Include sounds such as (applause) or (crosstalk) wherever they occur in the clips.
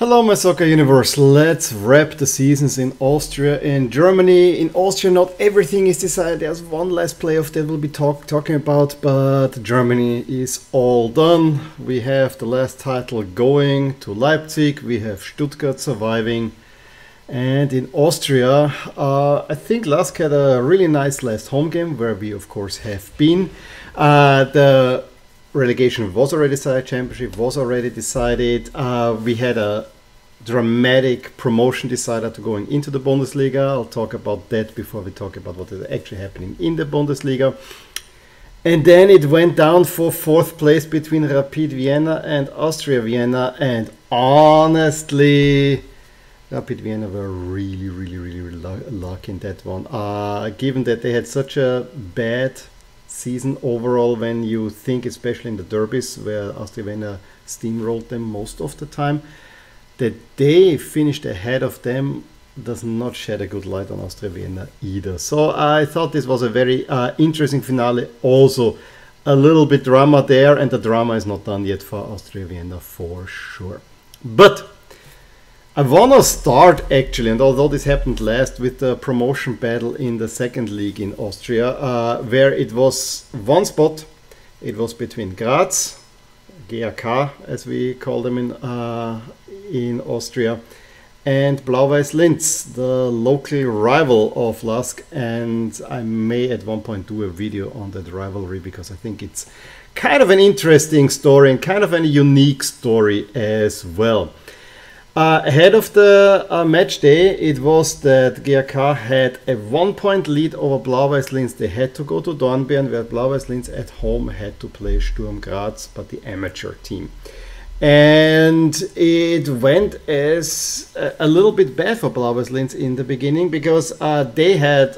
Hello, my soccer universe. Let's wrap the seasons in Austria and Germany. In Austria, not everything is decided. There's one last playoff that we'll be talk, talking about, but Germany is all done. We have the last title going to Leipzig. We have Stuttgart surviving. And in Austria, uh, I think Lask had a really nice last home game where we, of course, have been. Uh, the relegation was already decided, championship was already decided. Uh, we had a dramatic promotion decider to going into the Bundesliga. I'll talk about that before we talk about what is actually happening in the Bundesliga. And then it went down for fourth place between Rapid Vienna and Austria Vienna. And honestly, Rapid Vienna were really, really, really, really lucky in that one. Uh, given that they had such a bad season overall when you think, especially in the derbies where Austria Vienna steamrolled them most of the time, that they finished ahead of them does not shed a good light on Austria Vienna either. So I thought this was a very uh, interesting finale. Also, a little bit drama there, and the drama is not done yet for Austria Vienna for sure. But I wanna start actually, and although this happened last with the promotion battle in the second league in Austria, uh, where it was one spot, it was between Graz, GAK as we call them in uh, in Austria, and Blau-Weiß Linz, the local rival of Lask, and I may at one point do a video on that rivalry because I think it's kind of an interesting story and kind of a unique story as well. Uh, ahead of the uh, match day, it was that GAK had a one point lead over Blau-Weiß Linz. They had to go to Dornbirn, where Blau-Weiß Linz at home had to play Sturm Graz, but the amateur team. And it went as a, a little bit bad for Blau-Weiß Linz in the beginning because uh, they had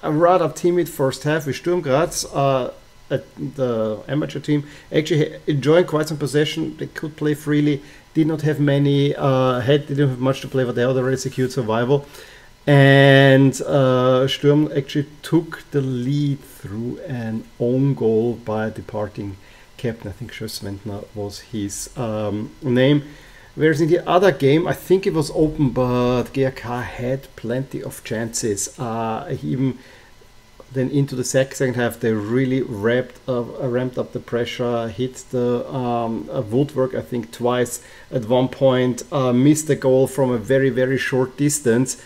a rather timid first half with Sturm Graz. Uh, the amateur team actually enjoying quite some possession. They could play freely did not have many, uh, had didn't have much to play, but they had already secured survival. And uh, Sturm actually took the lead through an own goal by a departing captain. I think Schösswendter was his um, name. Whereas in the other game, I think it was open, but GAK had plenty of chances. Uh, even then into the second half, they really ramped up, uh, ramped up the pressure, hit the um, uh, woodwork, I think, twice at one point, uh, missed the goal from a very, very short distance.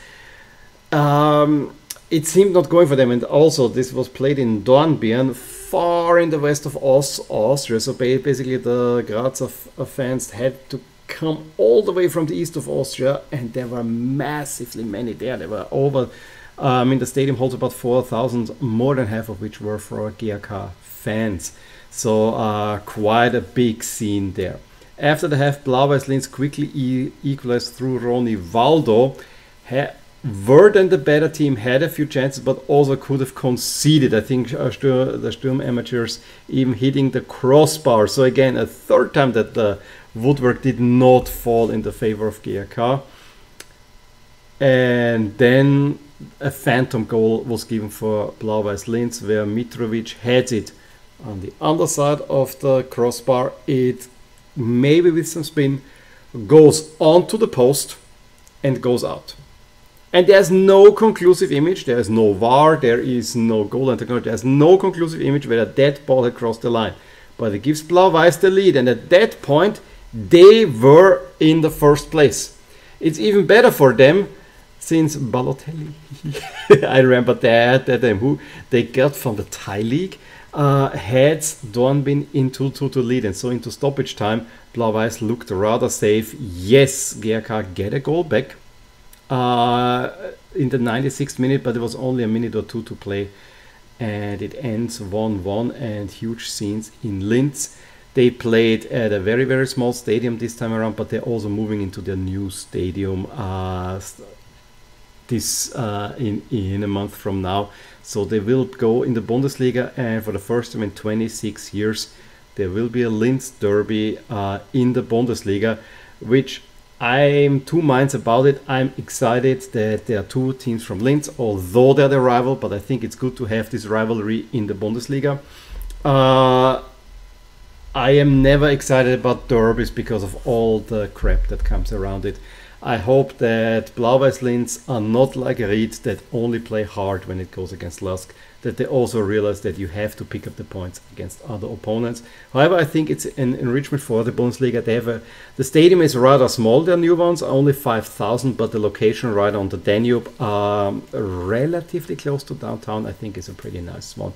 Um, it seemed not going for them, and also this was played in Dornbirn, far in the west of Austria. So basically, the Grazer fans had to come all the way from the east of Austria, and there were massively many there. There were over uh, I mean, the stadium holds about 4,000, more than half of which were for GAK fans. So uh, quite a big scene there. After the half, Blau-Weiß Linz quickly e equalized through Ronivaldo. Ha were then the better team, had a few chances, but also could have conceded. I think uh, Sturm, the Sturm amateurs even hitting the crossbar. So again, a third time that the woodwork did not fall in the favor of GAK. And then a phantom goal was given for Blau-Weiß Linz where Mitrovic heads it on the underside of the crossbar. It maybe with some spin goes onto the post and goes out. And there's no conclusive image, there is no VAR, there is no goal and technology, there's no conclusive image whether that ball had crossed the line. But it gives Blau-Weiß the lead and at that point they were in the first place. It's even better for them since Balotelli. (laughs) I remember that, that um, who they got from the Thai league uh, heads Dornbirn into to, to lead and so into stoppage time. Blau-Weiß looked rather safe. Yes, GAK get a goal back uh, in the 96th minute, but it was only a minute or two to play. And it ends 1 1 and huge scenes in Linz. They played at a very, very small stadium this time around, but they're also moving into their new stadium. Uh, uh, in in a month from now. So they will go in the Bundesliga, and for the first time in 26 years, there will be a Linz derby uh, in the Bundesliga, which I'm two minds about it. I'm excited that there are two teams from Linz, although they're the rival, but I think it's good to have this rivalry in the Bundesliga. Uh, I am never excited about derbies because of all the crap that comes around it. I hope that Blau-Weiß Linz are not like Ried that only play hard when it goes against Lask, that they also realize that you have to pick up the points against other opponents. However, I think it's an enrichment for the Bundesliga. They have a, the stadium is rather small, the new ones, only 5,000, but the location right on the Danube, um, relatively close to downtown, I think is a pretty nice one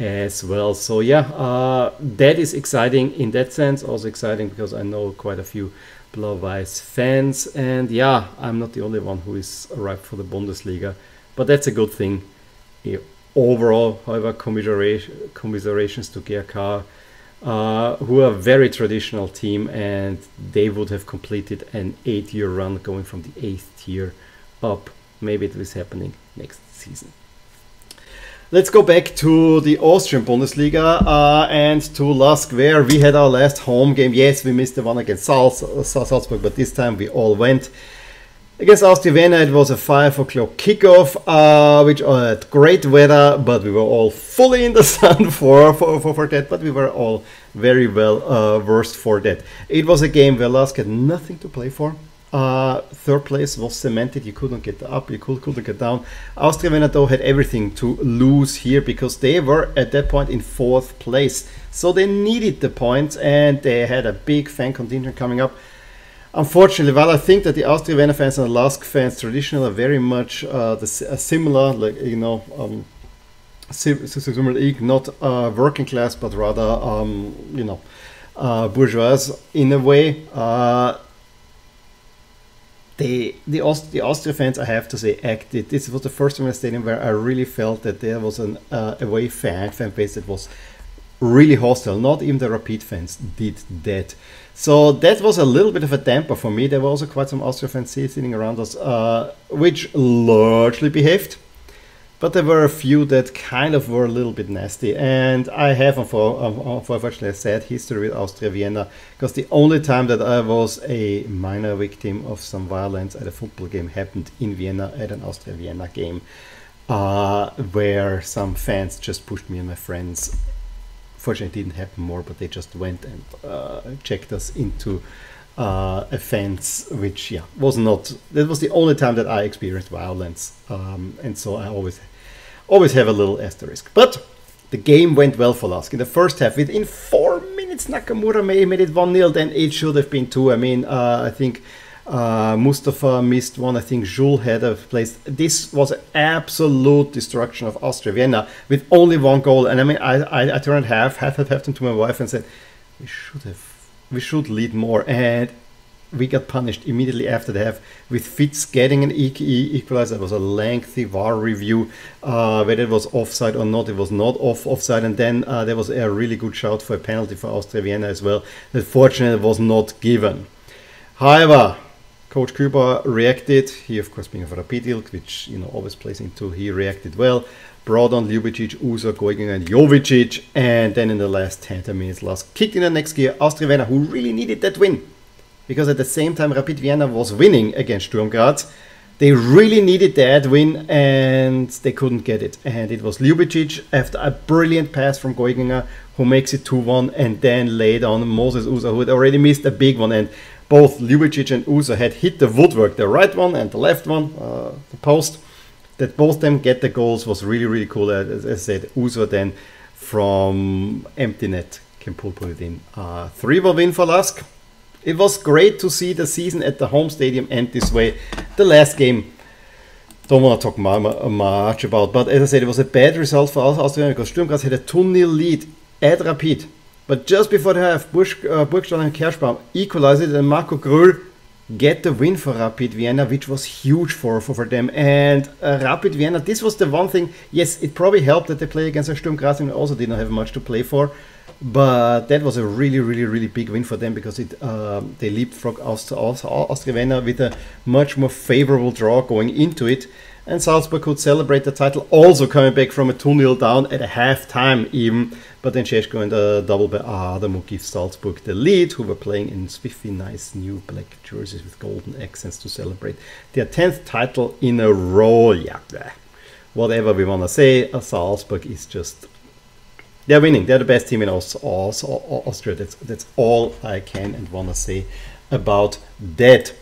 as well. So yeah, uh, that is exciting in that sense. Also exciting because I know quite a few Blau-Weiß fans. And yeah, I'm not the only one who is arrived for the Bundesliga, but that's a good thing. Overall, however, commiseration, commiserations to GAK, uh, who are a very traditional team, and they would have completed an eight-year run going from the eighth tier up. Maybe it is happening next season. Let's go back to the Austrian Bundesliga uh, and to Lask, where we had our last home game. Yes, we missed the one against Salzburg, but this time we all went. Against Austria Vienna, it was a 5 o'clock kickoff, uh, which had great weather, but we were all fully in the (laughs) sun for, for, for, for that, but we were all very well uh, versed for that. It was a game where Lask had nothing to play for. Uh, third place was cemented. You couldn't get up. You could, couldn't get down. Austria though had everything to lose here because they were at that point in fourth place. So they needed the points and they had a big fan contingent coming up. Unfortunately, while I think that the Austria Vienna fans and the Lask fans traditionally are very much uh, the, similar, like you know, um, league, not uh, working class, but rather um, you know, uh, bourgeois in a way. Uh, the the, Aust- the Austria fans, I have to say, acted. This was the first time in a stadium where I really felt that there was an uh, away fan fan base that was really hostile. Not even the Rapid fans did that. So that was a little bit of a damper for me. There were also quite some Austria fans sitting around us, uh, which largely behaved but there were a few that kind of were a little bit nasty. And I have, unfortunately, a sad history with Austria Vienna because the only time that I was a minor victim of some violence at a football game happened in Vienna at an Austria Vienna game, uh, where some fans just pushed me and my friends. Fortunately, it didn't happen more, but they just went and uh, checked us into uh, a fence, which yeah was not. That was the only time that I experienced violence, um, and so I always always have a little asterisk. But the game went well for Lask. In the first half, within four minutes, Nakamura made it 1 0, then it should have been 2. I mean, uh, I think uh, Mustafa missed one. I think Jules had a place. This was an absolute destruction of Austria Vienna with only one goal. And I mean, I, I, I turned half, half, half, half to my wife and said, we should have, we should lead more. And we got punished immediately after the half with Fitz getting an EKE equalizer. It was a lengthy VAR review uh, whether it was offside or not. It was not off offside, and then uh, there was a really good shout for a penalty for Austria Vienna as well. That fortunately was not given. However, Coach Kühbauer reacted. He, of course, being a Rapid which you know always plays into, he reacted well. Brought on Ljubicic, Usor, Goiginger, and Jovicic, and then in the last 10 minutes, last kicked in the next gear, Austria Vienna, who really needed that win because at the same time Rapid Vienna was winning against Sturm Graz. They really needed that win and they couldn't get it. And it was Ljubicic after a brilliant pass from Goiginger who makes it 2-1 and then laid on Moses Usor who had already missed a big one and both Ljubicic and Usor had hit the woodwork, the right one and the left one, uh, the post. That both them get the goals was really really cool. As I said, Usor then from empty net can pull, pull it in. Uh, 3-1 win for Lask. It was great to see the season at the home stadium end this way. The last game, don't want to talk much about, but as I said, it was a bad result for us Austria because Sturm Graz had a 2 0 lead at Rapid. But just before the half, Burg, uh, and Kerschbaum equalized it, and Marco Grüll get the win for Rapid Vienna, which was huge for, for, for them. And uh, Rapid Vienna, this was the one thing, yes, it probably helped that they play against Sturm Graz and also didn't have much to play for but that was a really, really, really big win for them because it uh, they leapfrogged Austria Vienna with a much more favorable draw going into it. And Salzburg could celebrate the title, also coming back from a 2 0 down at a half time, even. But then Šeško and uh, ah, the double by Adamu give Salzburg the lead, who were playing in swiftly nice new black jerseys with golden accents to celebrate their 10th title in a row. Yeah, whatever we want to say, uh, Salzburg is just they're winning. They're the best team in Austria. That's that's all I can and want to say about that.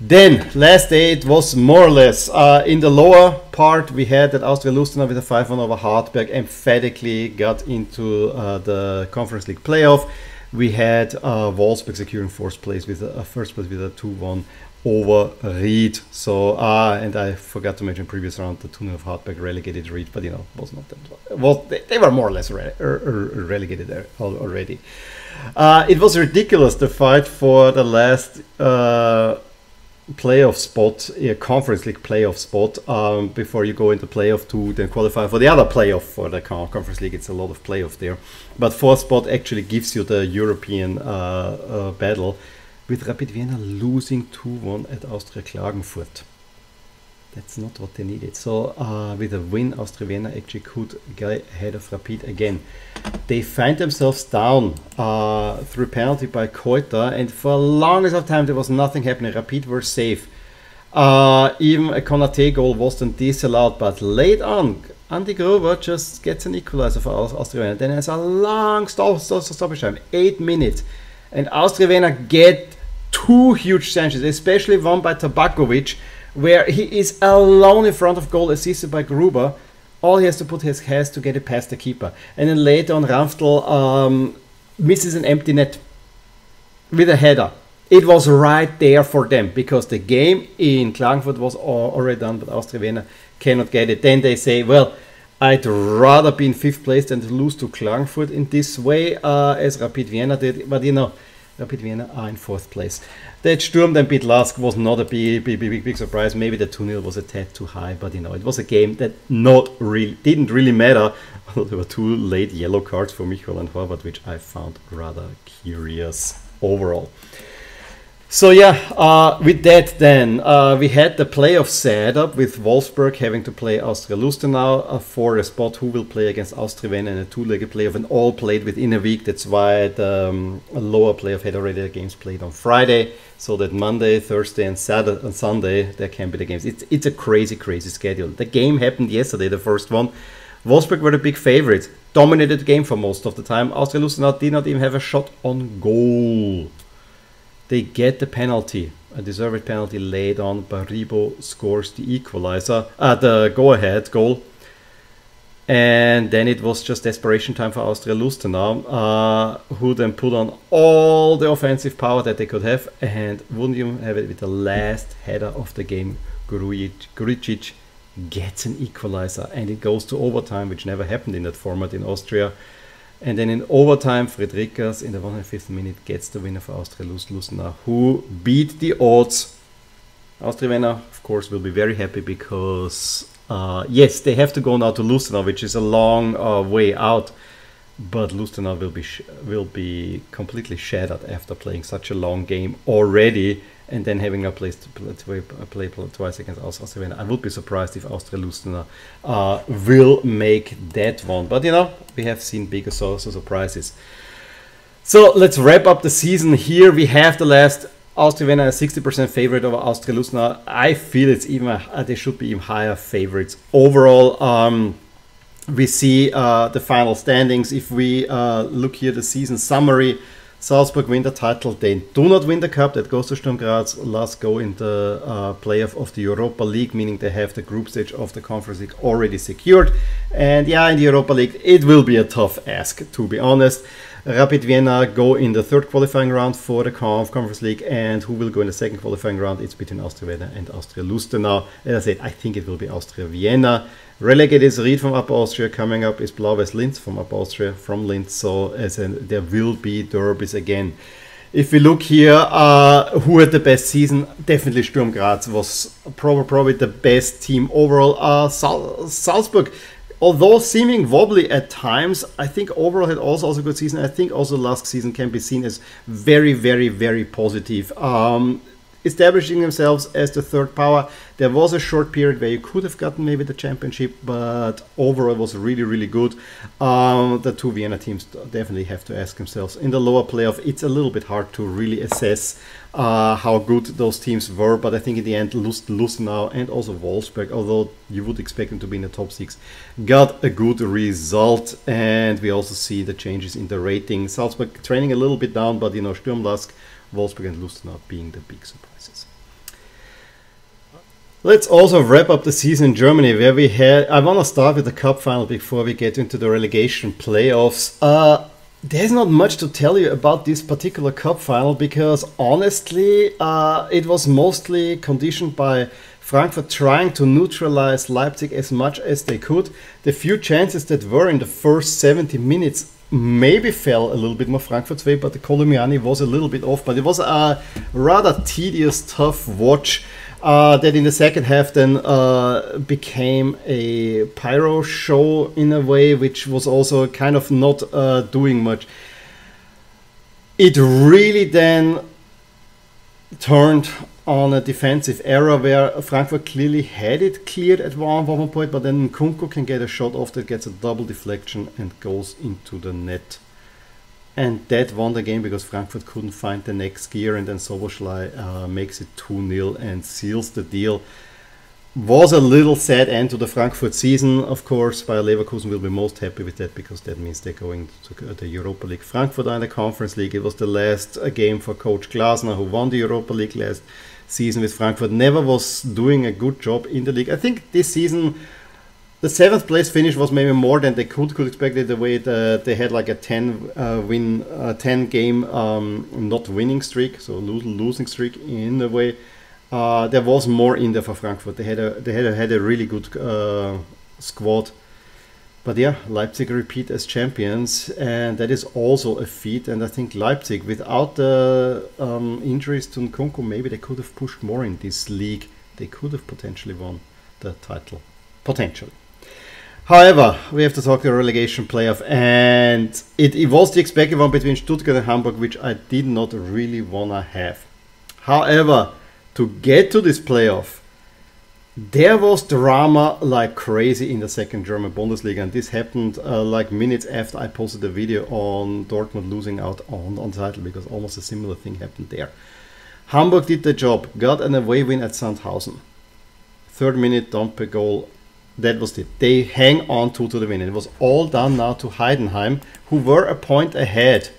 Then last day it was more or less uh, in the lower part we had that Austria Lustenau with a 5-1 over Hartberg emphatically got into uh, the Conference League playoff. We had uh, Wolfsberg securing fourth place with a, first place with a 2-1 over Ried. So uh, and I forgot to mention previous round the 2 of Hartberg relegated Ried, but you know was not that well they, they were more or less re- er, er, relegated there already. Uh, it was ridiculous the fight for the last uh, playoff spot, a conference league playoff spot, um, before you go into playoff to then qualify for the other playoff for the conference league. It's a lot of playoff there, but fourth spot actually gives you the European uh, uh, battle, with Rapid Vienna losing 2-1 at Austria Klagenfurt. That's not what they needed. So uh, with a win, Austria Vienna actually could get ahead of Rapid again. They find themselves down uh, through penalty by Koita, and for longest of time there was nothing happening. Rapid were safe. Uh, even a Konate goal was then disallowed, but late on, Andy Gruber just gets an equalizer for Austria Vienna. Then there's a long stop, stop, stoppage time, eight minutes, and Austria Vienna get two huge chances, especially one by Tabakovic where he is alone in front of goal, assisted by Gruber. All he has to put his has to get it past the keeper. And then later on, Ranftl um, misses an empty net with a header. It was right there for them because the game in Klagenfurt was already done, but Austria Vienna cannot get it. Then they say, well, I'd rather be in fifth place than to lose to Klagenfurt in this way, uh, as Rapid Vienna did. But you know, Rapid Vienna are in fourth place. That Sturm then beat Lask was not a big, big, big, big surprise. Maybe the 2 0 was a tad too high, but you know, it was a game that not really didn't really matter. (laughs) there were two late yellow cards for Michael and Horvath, which I found rather curious overall. So yeah, uh, with that then, uh, we had the playoff setup with Wolfsberg having to play Austria Lustenau for a spot who will play against Austria Vienna in a two-legged playoff and all played within a week. That's why the um, lower playoff had already games played on Friday, so that Monday, Thursday and Saturday and Sunday there can be the games. It's, it's a crazy, crazy schedule. The game happened yesterday, the first one. Wolfsberg were the big favorites, dominated the game for most of the time. Austria Lustenau did not even have a shot on goal they get the penalty, a deserved penalty laid on. Baribo scores the equalizer, uh, the go-ahead goal. And then it was just desperation time for Austria Lustenau, uh, who then put on all the offensive power that they could have. And wouldn't you have it with the last header of the game, Guricic gets an equalizer and it goes to overtime, which never happened in that format in Austria. And then in overtime, Friedrichs in the 105th minute gets the winner for Austria Lustenau, who beat the odds. Austria Vienna, of course, will be very happy because, uh, yes, they have to go now to Lustenau, which is a long uh, way out. But Lustenau will be will be completely shattered after playing such a long game already and then having a place to play, to play, play twice against Austria. I would be surprised if Austria Lustenau uh, will make that one. But you know, we have seen bigger sources of surprises. So let's wrap up the season here. We have the last Austria Vienna 60% favorite over Austria Lustenau. I feel it's even uh, they should be even higher favorites overall. Um, we see uh, the final standings. If we uh, look here, the season summary. Salzburg win the title. They do not win the cup. That goes to Sturm Graz. Lask go in the uh, playoff of the Europa League, meaning they have the group stage of the Conference League already secured. And yeah, in the Europa League, it will be a tough ask, to be honest. Rapid Vienna go in the third qualifying round for the Conf Conference League, and who will go in the second qualifying round? It's between Austria Vienna and Austria Lustenau. As I said, I think it will be Austria Vienna. Relegated is Ried from Upper Austria. Coming up is Blau-Weiß Linz from Upper Austria, from Linz. So as in, there will be derbies again. If we look here, uh, who had the best season? Definitely Sturm Graz was probably, probably the best team overall. Uh, Sal Salzburg, although seeming wobbly at times, I think overall had also, also a good season. I think also last season can be seen as very, very, very positive. Um, establishing themselves as the third power. There was a short period where you could have gotten maybe the championship, but overall was really, really good. Um, the two Vienna teams definitely have to ask themselves in the lower playoff. It's a little bit hard to really assess uh, how good those teams were, but I think in the end, Lust, and also Wolfsberg, although you would expect them to be in the top six, got a good result. And we also see the changes in the rating. Salzburg training a little bit down, but you know, Sturm Lask, Wolfsberg, and Lustenau being the big surprises. Let's also wrap up the season in Germany, where we had. I want to start with the cup final before we get into the relegation playoffs. Uh, there's not much to tell you about this particular cup final because honestly, uh, it was mostly conditioned by Frankfurt trying to neutralize Leipzig as much as they could. The few chances that were in the first 70 minutes maybe fell a little bit more Frankfurt's way, but the Kolo Muani was a little bit off. But it was a rather tedious, tough watch uh, that in the second half then uh, became a pyro show in a way, which was also kind of not uh, doing much. It really then turned on a defensive error where Frankfurt clearly had it cleared at one, one point, but then Nkunku can get a shot off that gets a double deflection and goes into the net. And that won the game because Frankfurt couldn't find the next gear, and then Szoboszlai uh, makes it 2 0 and seals the deal. Was a little sad end to the Frankfurt season, of course. Bayer Leverkusen will be most happy with that because that means they're going to the Europa League. Frankfurt are in the Conference League. It was the last uh, game for Coach Glasner, who won the Europa League last season with Frankfurt. Never was doing a good job in the league. I think this season the seventh place finish was maybe more than they could could expect it the way that they had like a 10 uh, win uh, 10 game um, not winning streak so losing streak in a way uh, there was more in there for Frankfurt. They had a they had a, had a really good uh, squad. But yeah Leipzig repeat as champions and that is also a feat. And I think Leipzig without the um, injuries to Nkunku maybe they could have pushed more in this league. They could have potentially won the title. Potentially. However, we have to talk the relegation playoff, and it, it was the expected one between Stuttgart and Hamburg, which I did not really wanna have. However, to get to this playoff, there was drama like crazy in the second German Bundesliga, and this happened uh, like minutes after I posted the video on Dortmund losing out on, on title because almost a similar thing happened there. Hamburg did the job, got an away win at Sandhausen. Third minute, Dompe goal that was it. They hang on to, to the win. It was all done now to Heidenheim, who were a point ahead.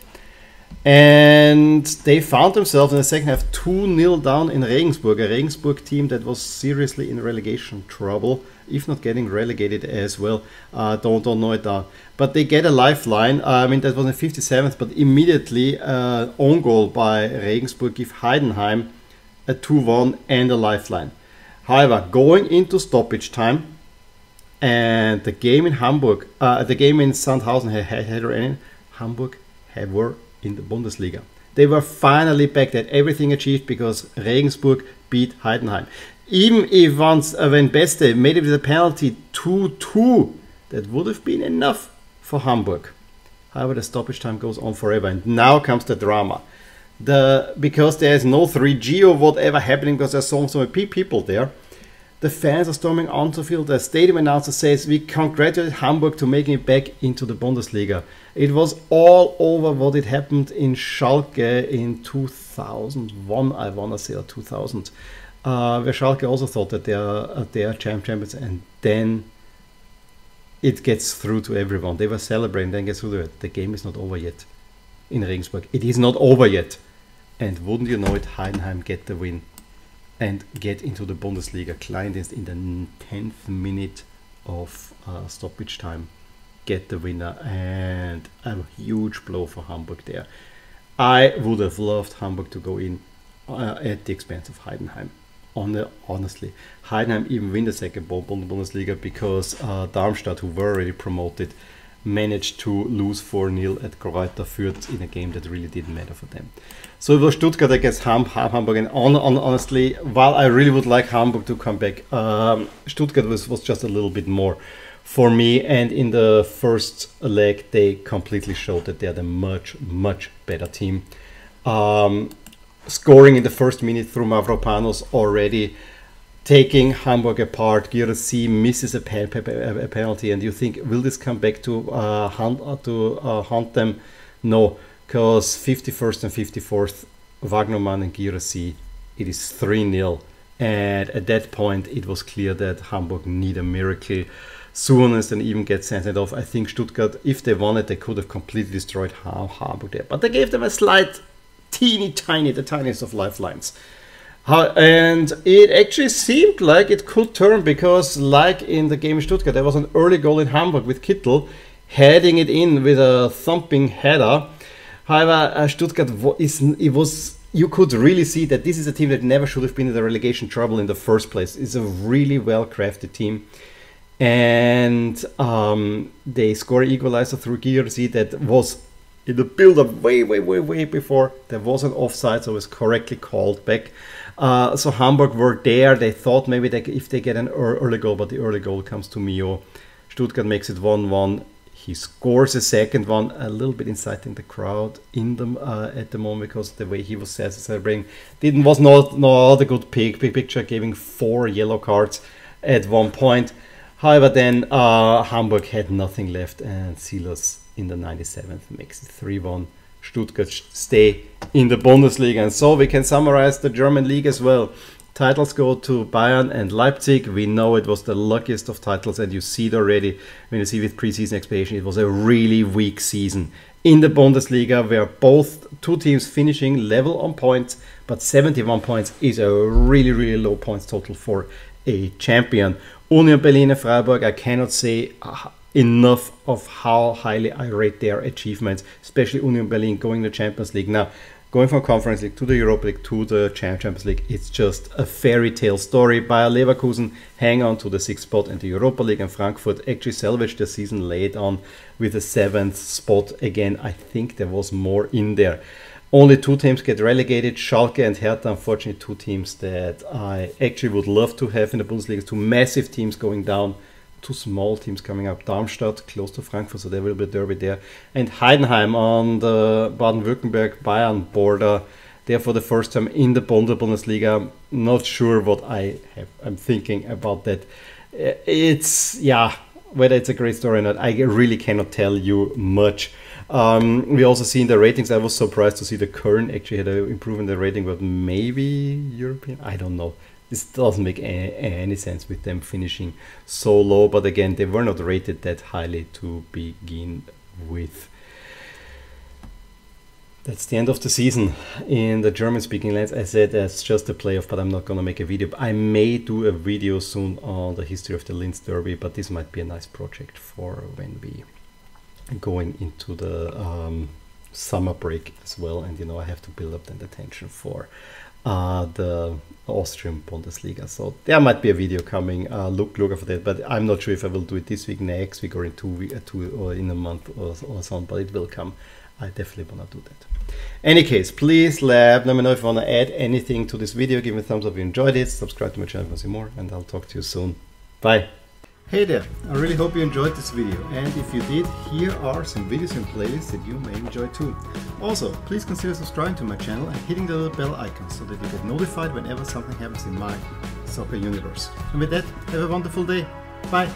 And they found themselves in the second half 2 0 down in Regensburg, a Regensburg team that was seriously in relegation trouble, if not getting relegated as well. Uh, don't, don't know it down. But they get a lifeline. Uh, I mean, that was the 57th, but immediately uh, own goal by Regensburg give Heidenheim a 2 1 and a lifeline. However, going into stoppage time, and the game in Hamburg, uh, the game in Sandhausen had, had, had in Hamburg had were in the Bundesliga. They were finally back. They had everything achieved because Regensburg beat Heidenheim. Even if once uh, when Beste made it with a penalty 2-2, that would have been enough for Hamburg. However, the stoppage time goes on forever, and now comes the drama. The because there is no 3G or whatever happening because there's so, so many people there the fans are storming onto the field. The stadium announcer says, We congratulate Hamburg to making it back into the Bundesliga. It was all over what it happened in Schalke in 2001, I want to say, or 2000, uh, where Schalke also thought that they are, uh, they are champions, and then it gets through to everyone. They were celebrating, then gets through to it. The game is not over yet in Regensburg. It is not over yet. And wouldn't you know it, Heidenheim get the win and get into the Bundesliga. Kleindienst in the 10th minute of uh, stoppage time get the winner and a huge blow for Hamburg there. I would have loved Hamburg to go in uh, at the expense of Heidenheim. On honestly, Heidenheim even win the second Bundesliga because uh, Darmstadt, who were already promoted, managed to lose 4-0 at Greuther Fürth in a game that really didn't matter for them. So it was Stuttgart against Ham, Hamburg, and on, on, honestly, while I really would like Hamburg to come back, um, Stuttgart was, was just a little bit more for me. And in the first leg, they completely showed that they're the much, much better team. Um, scoring in the first minute through Mavropanos already taking Hamburg apart. Guirassy misses a, a, penalty, and you think, will this come back to uh, hunt uh, to uh, haunt them? No, because 51st and 54th, Vagnoman and Guirassy, it is 3 0. And at that point, it was clear that Hamburg need a miracle soon as they even get sent off. I think Stuttgart, if they wanted, they could have completely destroyed Hamburg there. But they gave them a slight, teeny tiny, the tiniest of lifelines. And it actually seemed like it could turn because, like in the game in Stuttgart, there was an early goal in Hamburg with Kittel heading it in with a thumping header. However, uh, Stuttgart is it was you could really see that this is a team that never should have been in the relegation trouble in the first place. It's a really well crafted team and um, they score equalizer through Guirassy that was in the build-up way, way, way, way before there was an offside, so it was correctly called back. Uh, so Hamburg were there. They thought maybe they, if they get an early goal, but the early goal comes to Millot. Stuttgart makes it 1-1. He scores a second one, a little bit inciting the crowd in them uh, at the moment because the way he was celebrating didn't was not not a good pick, big picture, giving four yellow cards at one point. However, then uh, Hamburg had nothing left, and Silas in the 97th makes it 3 1. Stuttgart stay in the Bundesliga. And so we can summarize the German league as well. Titles go to Bayern and Leipzig. We know it was the luckiest of titles, and you see it already when you see with preseason expansion. It was a really weak season in the Bundesliga, where both two teams finishing level on points, but 71 points is a really, really low points total for a champion. Union Berlin and Freiburg, I cannot say uh, enough of how highly I rate their achievements, especially Union Berlin going to the Champions League. Now, going from Conference League to the Europa League to the Champions League, it's just a fairy tale story. Bayer Leverkusen hang on to the sixth spot in the Europa League, and Frankfurt actually salvaged the season late on with a seventh spot. Again, I think there was more in there. Only two teams get relegated, Schalke and Hertha. Unfortunately, two teams that I actually would love to have in the Bundesliga. Two massive teams going down, two small teams coming up. Darmstadt close to Frankfurt, so there will be a derby there. And Heidenheim on the Baden-Württemberg Bayern border. There for the first time in the Bundesliga. Not sure what I have. I'm thinking about that. It's yeah, whether it's a great story or not. I really cannot tell you much. Um, we also see in the ratings, I was surprised to see the Köln actually had an improvement in the rating, but maybe European? I don't know. This doesn't make any, any sense with them finishing so low, but again, they were not rated that highly to begin with. That's the end of the season in the German speaking lands. I said that's just a playoff, but I'm not going to make a video. I may do a video soon on the history of the Linz Derby, but this might be a nice project for when we going into the um, summer break as well, and you know I have to build up then the tension for uh, the Austrian Bundesliga. So there might be a video coming. Uh, look, look for that, but I'm not sure if I will do it this week, next week, or in two week, uh, two or in a month or, or so on. But it will come. I definitely wanna do that. Any case, please let, let me know if you wanna add anything to this video. Give me a thumbs up if you enjoyed it. Subscribe to my channel for see more, and I'll talk to you soon. Bye. Hey there, I really hope you enjoyed this video and if you did, here are some videos and playlists that you may enjoy too. Also, please consider subscribing to my channel and hitting the little bell icon so that you get notified whenever something happens in my soccer universe. And with that, have a wonderful day. Bye!